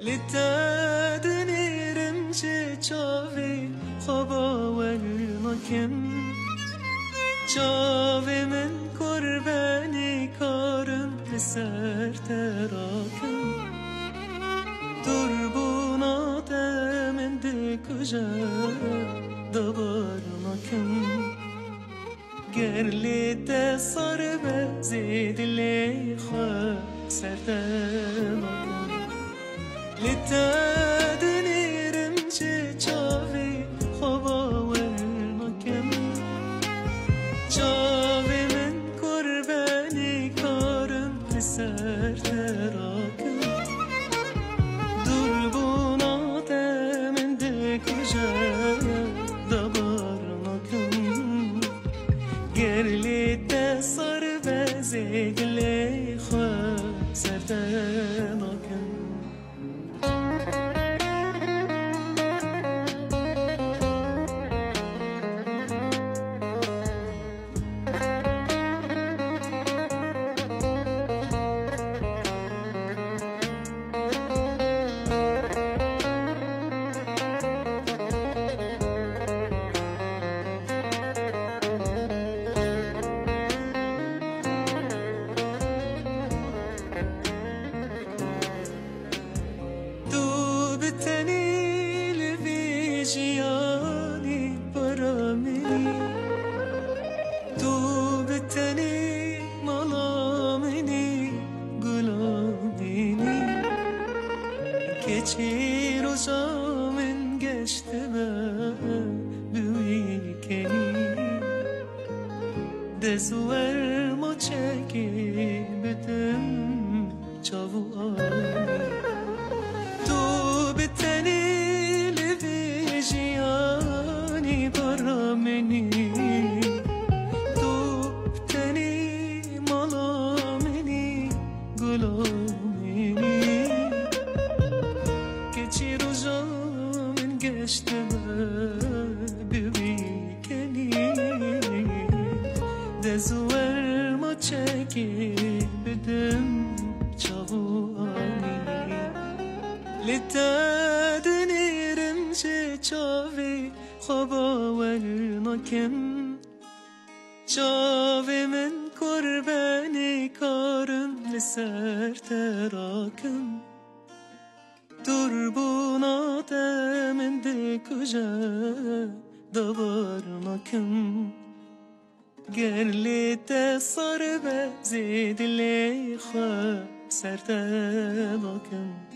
لتدنيرم چاوی خوابا ورنکم چاوی من قربانی کارم لسر تراکم Durbuna demindi kuca davarnakim Gerli de sarı ve zidile ha serden akım Lite denirim çi çavi hava vernakim Çavi men kurbani karım liser terakım Dur buna deminde kuca davarnakim Gerli de sarı ve zidile Geçir o zaman geçti be büyükeni Desuver mo çeki bütün çavu Tu biteni levijiyani parameni Tu biteni malameni gulameni geçti bir weekeni Dezuver mo çekip bedim çavu ani لتدنيرم چاوی خوابا ورنکم چاوی من قربانی کارم لسر تراکم Dur buna deminde kuca davarnakim Gerli de sarı ve zidile ha serden akım